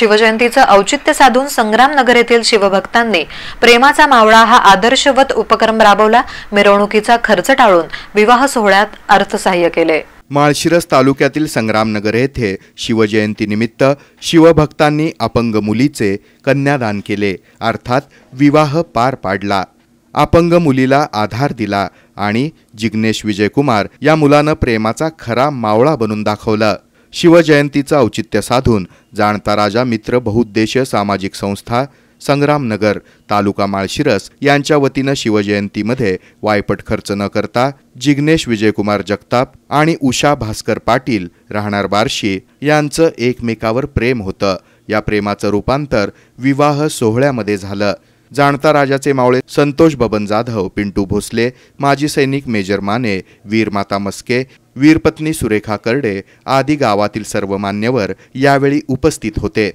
शिवजयंतीचं औचित्य साधून संग्रामनगर येथील शिवभक्तांनी प्रेमाचा मावळा हा आदर्शवत उपक्रम राबवला. मिरवणुकीचा खर्च टाळून विवाह सोहळ्यात अर्थसहाय्य केले. माळशिरस तालुक्यातील संग्रामनगर येथे शिवजयंतीनिमित्त शिवभक्तांनी अपंग मुलीचे कन्यादान केले. अर्थात विवाह पार पाडला. अपंग मुलीला आधार दिला आणि जिग्नेश विजयकुमार या मुलानं प्रेमाचा खरा मावळा बनून दाखवलं. शिवजयंतीचं औचित्य साधून जाणता राजा मित्र बहुउद्देशीय सामाजिक संस्था संग्रामनगर तालुका माळशिरस यांच्या वतीनं शिवजयंतीमध्ये वायपट खर्च न करता जिग्नेश विजयकुमार जगताप आणि उषा भास्कर पाटील राहणार बार्शी यांचं एकमेकावर प्रेम होतं. या प्रेमाचं रूपांतर विवाह सोहळ्यामध्ये झालं. जाणता राजाचे मावळे संतोष बबन जाधव पिंटू भोसले माजी सैनिक मेजर माने वीरमाता मस्के वीरपत्नी सुरेखा करडे आदी गावातील सर्व मान्यवर यावेळी उपस्थित होते.